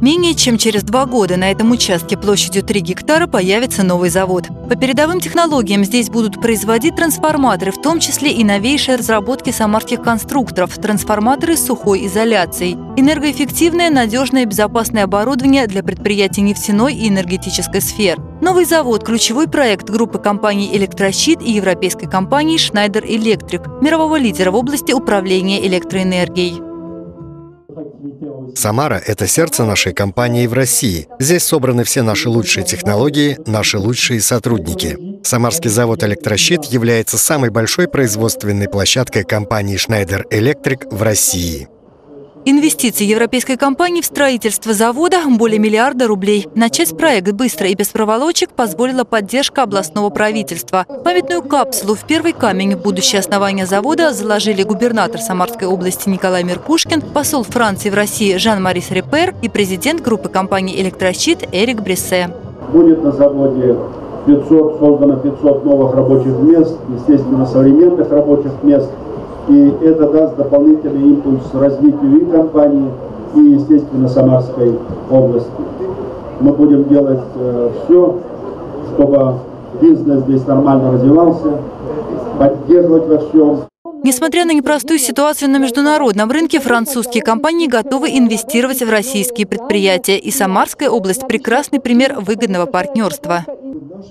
Менее чем через два года на этом участке площадью 3 гектара появится новый завод. По передовым технологиям здесь будут производить трансформаторы, в том числе и новейшие разработки самарских конструкторов, трансформаторы с сухой изоляцией, энергоэффективное, надежное и безопасное оборудование для предприятий нефтяной и энергетической сфер. Новый завод – ключевой проект группы компаний «Электрощит» и европейской компании «Шнайдер Электрик», мирового лидера в области управления электроэнергией. Самара – это сердце нашей компании в России. Здесь собраны все наши лучшие технологии, наши лучшие сотрудники. Самарский завод «Электрощит» является самой большой производственной площадкой компании Schneider Electric в России. Инвестиции европейской компании в строительство завода – более миллиарда рублей. Начать проект быстро и без проволочек позволила поддержка областного правительства. Памятную капсулу в первый камень будущее основание завода заложили губернатор Самарской области Николай Меркушкин, посол Франции в России Жан-Марис Репер и президент группы компании «Электрощит» Эрик Брессе. Будет на заводе 500, создано 500 новых рабочих мест, естественно, современных рабочих мест – и это даст дополнительный импульс развитию и компании, и, естественно, Самарской области. Мы будем делать э, все, чтобы бизнес здесь нормально развивался, поддерживать во всем. Несмотря на непростую ситуацию на международном рынке, французские компании готовы инвестировать в российские предприятия. И Самарская область – прекрасный пример выгодного партнерства.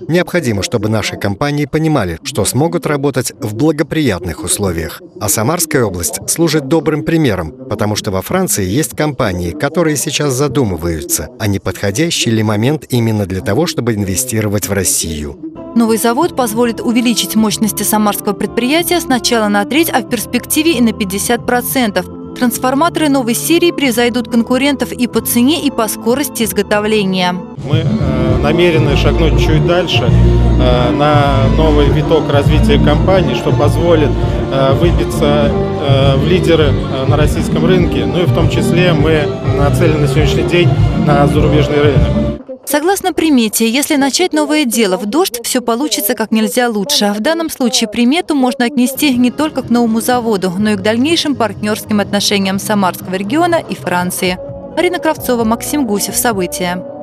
Необходимо, чтобы наши компании понимали, что смогут работать в благоприятных условиях. А Самарская область служит добрым примером, потому что во Франции есть компании, которые сейчас задумываются, а не подходящий ли момент именно для того, чтобы инвестировать в Россию. Новый завод позволит увеличить мощности самарского предприятия сначала на треть, а в перспективе и на 50%. Трансформаторы новой серии превзойдут конкурентов и по цене, и по скорости изготовления. Мы э, намерены шагнуть чуть дальше э, на новый виток развития компании, что позволит э, выбиться э, в лидеры э, на российском рынке. Ну и в том числе мы нацелены на сегодняшний день на зарубежный рынок. Согласно примете, если начать новое дело в дождь, все получится как нельзя лучше. В данном случае примету можно отнести не только к новому заводу, но и к дальнейшим партнерским отношениям Самарского региона и Франции. Арина Кравцова, Максим Гусев. События.